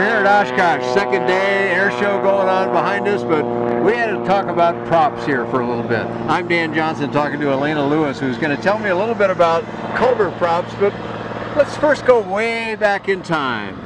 We're here at Oshkosh, second day air show going on behind us, but we had to talk about props here for a little bit. I'm Dan Johnson talking to Alaina Lewis, who's going to tell me a little bit about Culver props, but let's first go way back in time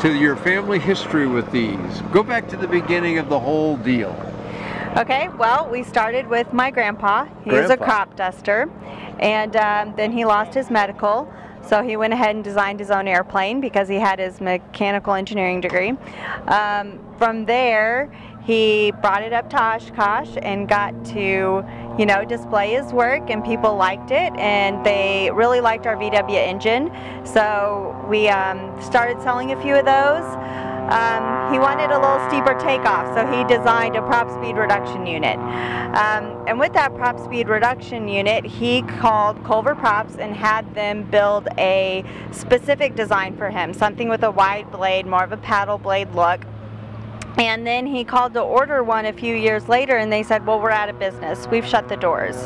to your family history with these. Go back to the beginning of the whole deal. Okay, well, we started with my grandpa. He was a crop duster, and um, then he lost his medical. So he went ahead and designed his own airplane because he had his mechanical engineering degree. Um, from there, he brought it up to Oshkosh and got to, you know, display his work and people liked it and they really liked our VW engine. So we um, started selling a few of those. Um, he wanted a little steeper takeoff, so he designed a prop speed reduction unit. Um, and with that prop speed reduction unit, he called Culver Props and had them build a specific design for him, something with a wide blade, more of a paddle blade look. And then he called to order one a few years later and they said, well, we're out of business. We've shut the doors.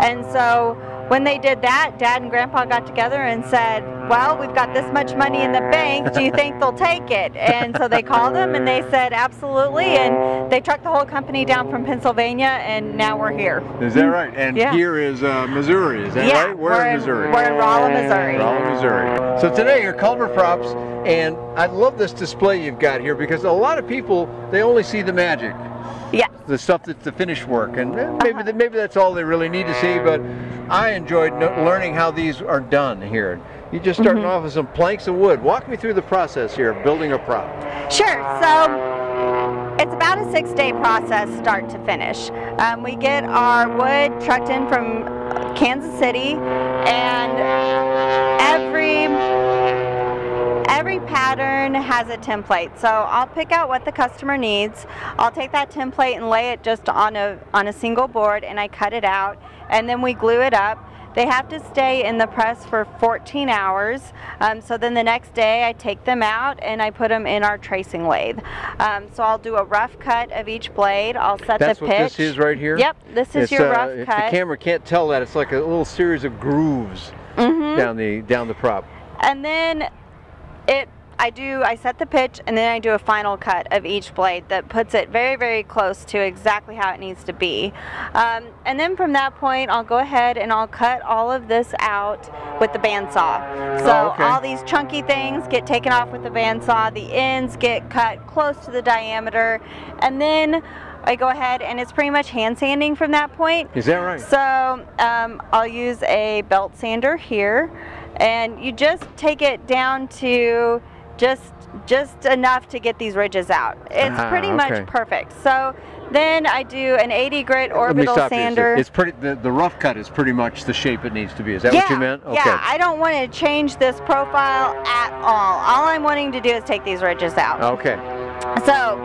And so when they did that, Dad and Grandpa got together and said, well, we've got this much money in the bank. Do you think they'll take it? And so they called them and they said, absolutely. And they trucked the whole company down from Pennsylvania and now we're here. Is that right? And yeah. here is uh, Missouri, is that yeah, right? We're, we're in Missouri. We're in Rolla, Missouri. Rolla, Missouri. So today you're Culver Props and I love this display you've got here because a lot of people, they only see the magic. Yeah. The stuff that's the finished work, and maybe uh -huh. maybe that's all they really need to see. But I enjoyed learning how these are done here. You just starting mm -hmm. off with some planks of wood. Walk me through the process here of building a prop. Sure. So it's about a six-day process, start to finish. Um, we get our wood trucked in from Kansas City, and every every pattern has a template. So I'll pick out what the customer needs. I'll take that template and lay it just on a, on a single board and I cut it out and then we glue it up. They have to stay in the press for 14 hours. Um, so then the next day I take them out and I put them in our tracing lathe. Um, so I'll do a rough cut of each blade. I'll set That's the pitch. That's what this is right here? Yep, this is it's, your uh, rough cut. the camera can't tell that, it's like a little series of grooves mm -hmm. down the down the prop. And then it I do, I set the pitch and then I do a final cut of each blade that puts it very, very close to exactly how it needs to be. Um, and then from that point, I'll go ahead and I'll cut all of this out with the bandsaw. So oh, okay. all these chunky things get taken off with the bandsaw, the ends get cut close to the diameter, and then I go ahead and it's pretty much hand sanding from that point. Is that right? So um, I'll use a belt sander here and you just take it down to just just enough to get these ridges out. It's ah, pretty okay. much perfect. So then I do an 80 grit orbital sander. It's pretty. The, the rough cut is pretty much the shape it needs to be. Is that yeah, what you meant? Okay. Yeah. I don't want to change this profile at all. All I'm wanting to do is take these ridges out. Okay. So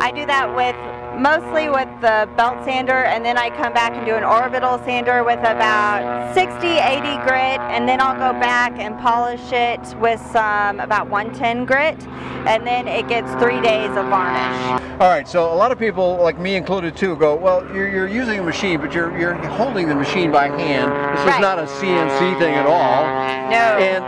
I do that with mostly with the belt sander and then I come back and do an orbital sander with about 60, 80 grit and then I'll go back and polish it with some about 110 grit and then it gets three days of varnish. All right, so a lot of people, like me included too, go, well, you're, you're using a machine, but you're, you're holding the machine by hand. This right. is not a CNC thing at all. No. And,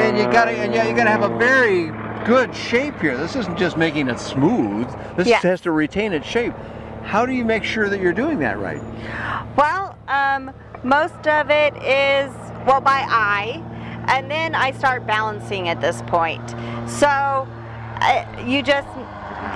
and you gotta, and yeah, you gotta have a very good shape here. This isn't just making it smooth. This yeah. has to retain its shape. How do you make sure that you're doing that right? Well, um, most of it is, well, by eye, and then I start balancing at this point. So uh, you just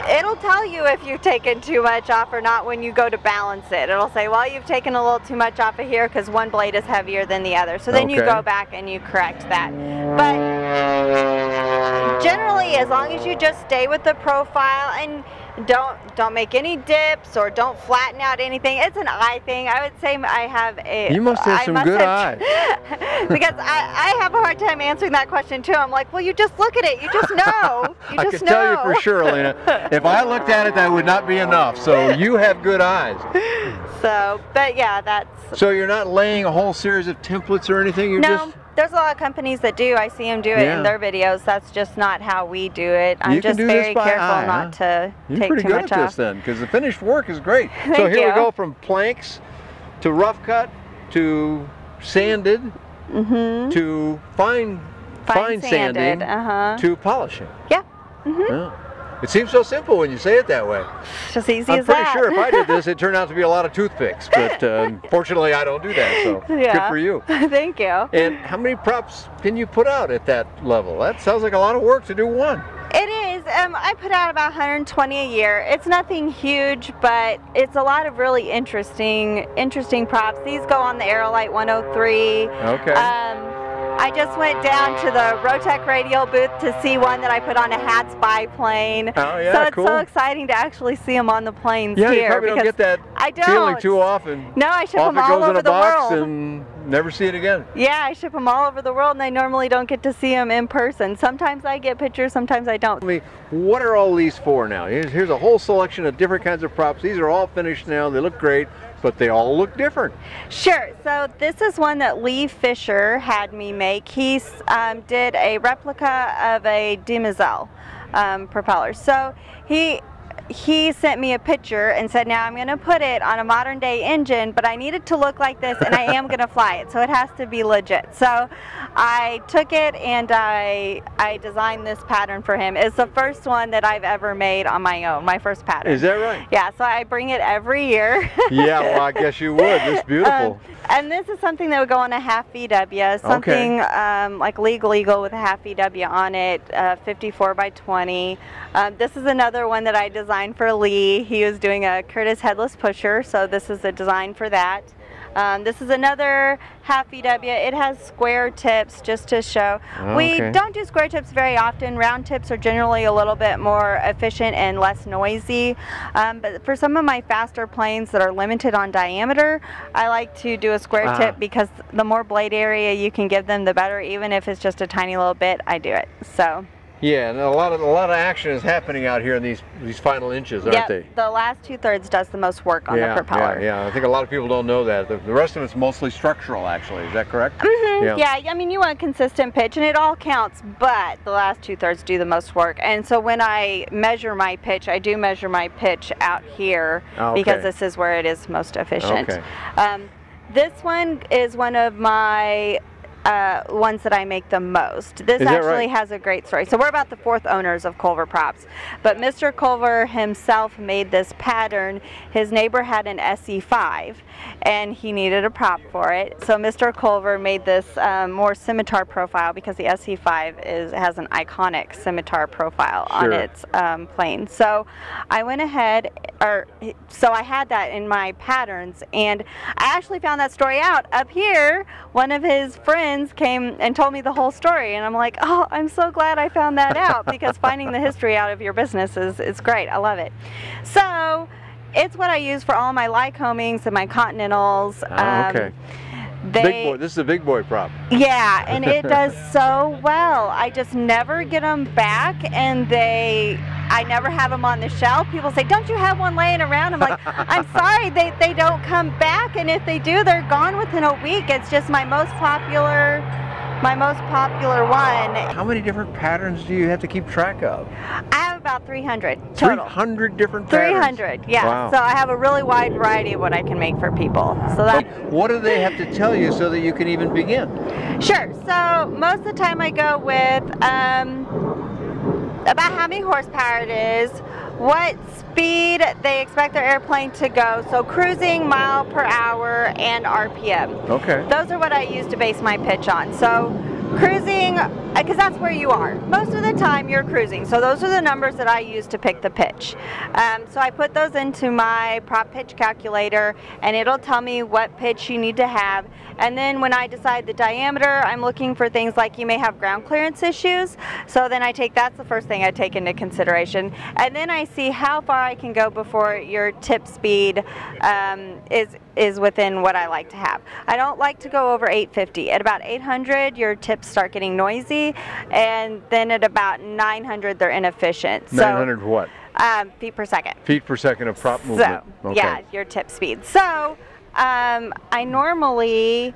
it'll tell you if you've taken too much off or not when you go to balance it. It'll say, well, you've taken a little too much off of here because one blade is heavier than the other. So then okay. you go back and you correct that. But generally, as long as you just stay with the profile and don't don't make any dips or don't flatten out anything. It's an eye thing. I would say I have a. You must have I some must good have, eyes. because I, I have a hard time answering that question too. I'm like, well, you just look at it. You just know. You I just can know. tell you for sure, Alaina. if I looked at it, that would not be enough. So you have good eyes. So, but yeah, that's. So you're not laying a whole series of templates or anything. You're no. just there's a lot of companies that do. I see them do it Yeah. in their videos. That's just not how we do it. I'm You just very careful eye, not to You're take pretty too good much at off. this then, because the finished work is great. so here we go from planks to rough cut to sanded Mm-hmm. to fine Fine sanding sanded. Uh huh. to polishing. Yeah. Mm-hmm. Yeah. It seems so simple when you say it that way. It's just easy I'm as pretty sure if I did this, it turned out to be a lot of toothpicks. But um, fortunately, I don't do that. So yeah. good for you. Thank you. And how many props can you put out at that level? That sounds like a lot of work to do one. It is. Um, I put out about 120 a year. It's nothing huge, but it's a lot of really interesting, interesting props. These go on the Aerolite 103. Okay. Um, I just went down to the Rotec radial booth to see one that I put on a Hatz biplane. Oh yeah, so it's cool. so exciting to actually see them on the planes yeah, here. you probably don't get that I don't. feeling too often. No, I ship Off them all over the world. Never see it again. Yeah, I ship them all over the world, and I normally don't get to see them in person. Sometimes I get pictures, sometimes I don't. Tell me, what are all these for now? Here's, here's a whole selection of different kinds of props. These are all finished now. They look great, but they all look different. Sure. So this is one that Lee Fisher had me make. He um, did a replica of a Demoiselle um, propeller. So he he sent me a picture and said, now I'm going to put it on a modern day engine, but I need it to look like this and I am going to fly it. So it has to be legit. So I took it and I, I designed this pattern for him. It's the first one that I've ever made on my own, my first pattern. Is that right? Yeah, so I bring it every year. yeah, well, I guess you would. It's beautiful. Um, and this is something that would go on a half VW, something um, like Legal Eagle with a half VW on it, uh, 54 by 20. Um, this is another one that I designed for Lee. He was doing a Curtiss headless pusher, so this is a design for that. Um, this is another half VW. It has square tips just to show. We Okay. don't do square tips very often. Round tips are generally a little bit more efficient and less noisy. Um, but for some of my faster planes that are limited on diameter, I like to do a square Ah. tip because the more blade area you can give them, the better. Even if it's just a tiny little bit, I do it. So. Yeah, and a lot of a lot of action is happening out here in these these final inches, aren't Yep, they? the last two thirds does the most work on yeah, the propeller. yeah, yeah. I think a lot of people don't know that. The, the rest of it's mostly structural, actually. Is that correct? Mhm, Yeah. I mean, you want consistent pitch, and it all counts, but the last two thirds do the most work. And so when I measure my pitch, I do measure my pitch out here Oh, because this is where it is most efficient. Okay. Um, this one is one of my uh, ones that I make the most. This Is actually right? has a great story. So we're about the fourth owners of Culver Props, but Mr. Culver himself made this pattern. His neighbor had an SE5, and he needed a prop for it. So Mr. Culver made this um, more scimitar profile because the SE5 is has an iconic scimitar profile on its um, plane. So I went ahead, or so I had that in my patterns, and I actually found that story out up here. One of his friends came and told me the whole story, and I'm like, oh, I'm so glad I found that out because finding the history out of your business is is great. I love it. So. It's what I use for all my Lycomings and my Continentals. Oh, Um, okay. they, big boy. This is a big boy prop. yeah, and it does so well. I just never get them back, and they, I never have them on the shelf. People say, "Don't you have one laying around?" I'm like, "I'm sorry, they they don't come back, and if they do, they're gone within a week." It's just my most popular, my most popular one. How many different patterns do you have to keep track of? I have about 300 total. 300 different patterns. 300, yeah. Wow. So I have a really wide variety of what I can make for people. So that. What do they have to tell you so that you can even begin? Sure. So most of the time I go with um, about how many horsepower it is, what speed they expect their airplane to go, so cruising, mile per hour, and RPM. Okay. Those are what I use to base my pitch on. So cruising, because that's where you are. Most of the time you're cruising. So those are the numbers that I use to pick the pitch. Um, so I put those into my prop pitch calculator and it'll tell me what pitch you need to have. And then when I decide the diameter, I'm looking for things like you may have ground clearance issues. So then I take, that's the first thing I take into consideration. And then I see how far I can go before your tip speed um, is is within what I like to have. I don't like to go over 850. At about 800, your tips start getting noisy, and then at about 900, they're inefficient. So, 900 what? um, feet per second. Feet per second of prop movement. So, Okay. yeah, your tip speed. So, um, I normally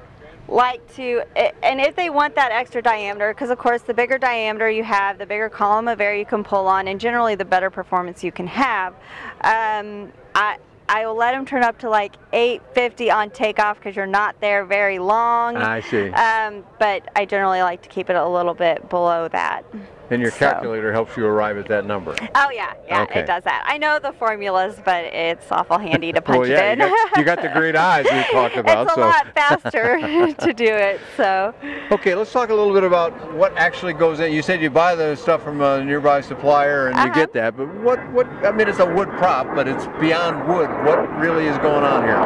like to, and if they want that extra diameter, because of course the bigger diameter you have, the bigger column of air you can pull on, and generally the better performance you can have. Um, I, I will let them turn up to like 850 on takeoff because you're not there very long. I see. Um, but I generally like to keep it a little bit below that. And your So- calculator helps you arrive at that number. Oh yeah, yeah, Okay. it does that. I know the formulas, but it's awful handy to punch well, yeah, it you in. got, you got the great eyes we talked about. it's a so. lot faster to do it. So Okay, let's talk a little bit about what actually goes in. You said you buy the stuff from a nearby supplier and you Uh-huh. get that, but what, what, I mean, it's a wood prop, but it's beyond wood. What really is going on here?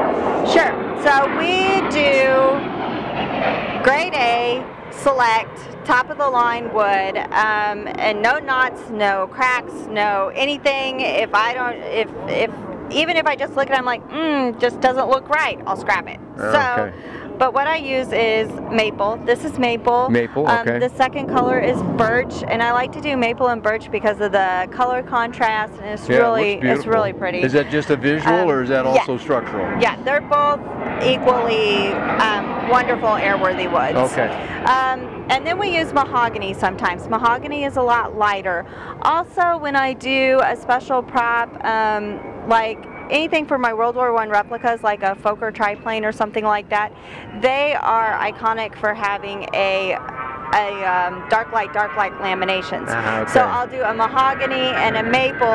sure. So we do grade A, select, top of the line wood, um, and no knots, no cracks, no anything. If I don't, if if even if I just look at it, I'm like, mm, just doesn't look right. I'll scrap it. Okay. So. But what I use is maple. This is maple. Maple, Um, okay. the second color is birch, and I like to do maple and birch because of the color contrast, and it's Yeah, really looks it's really pretty. Is that just a visual Um, or is that yeah. also structural? Yeah, they're both equally um, wonderful airworthy woods. Okay. Um, and then we use mahogany sometimes. Mahogany is a lot lighter. Also, when I do a special prop, um, like anything for my World War One replicas, like a Fokker triplane or something like that, they are iconic for having a a um, dark light, dark light laminations. Ah, okay. So I'll do a mahogany and a maple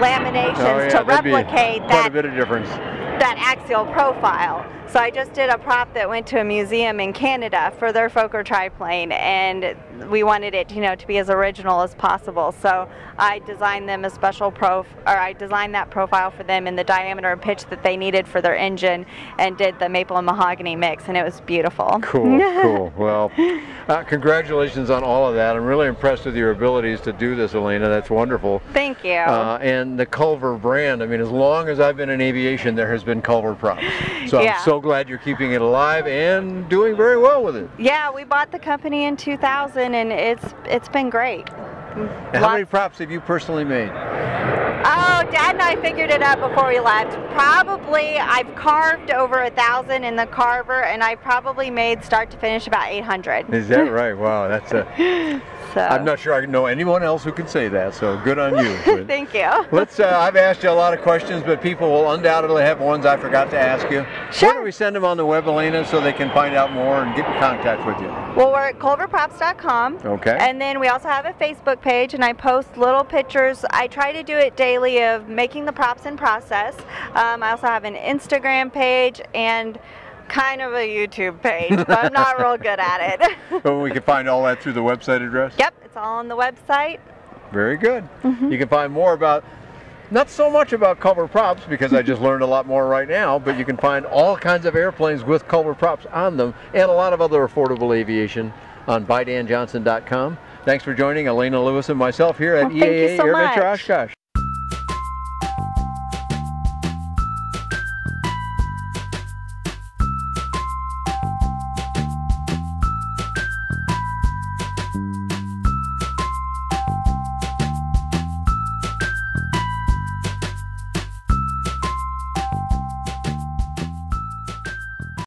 laminations Oh, yeah, to replicate quite that a bit of difference. that axial profile. So I just did a prop that went to a museum in Canada for their Fokker triplane, and we wanted it, you know, to be as original as possible. So I designed them a special prof, or I designed that profile for them in the diameter and pitch that they needed for their engine, and did the maple and mahogany mix, and it was beautiful. Cool, cool. Well, uh, congratulations on all of that. I'm really impressed with your abilities to do this, Alaina. That's wonderful. Thank you. Uh, and the Culver brand. I mean, as long as I've been in aviation, there has been Culver props. So Yeah. I'm so glad you're keeping it alive and doing very well with it. yeah, we bought the company in 2000, and it's it's been great. How many props have you personally made? Oh, Dad and I figured it out before we left. Probably, I've carved over a thousand in the carver, and I probably made start to finish about 800. Is that right? Wow, that's a. So, I'm not sure I know anyone else who can say that. So good on you. Thank you. Let's. Uh, I've asked you a lot of questions, but people will undoubtedly have ones I forgot to ask you. Sure. Where do we send them on the web, Alaina, so they can find out more and get in contact with you? Well, we're at culverprops.com. Okay. And then we also have a Facebook page, and I post little pictures. I try to do it daily of making the props in process. Um, I also have an Instagram page and kind of a YouTube page, but I'm not real good at it. But we can find all that through the website address. yep, it's all on the website. Very good. Mm-hmm. You can find more about, not so much about Culver props because I just learned a lot more right now, but you can find all kinds of airplanes with Culver props on them and a lot of other affordable aviation on ByDanJohnson.com. Thanks for joining Alaina Lewis and myself here at Well, EAA so Air Venture. Oshkosh.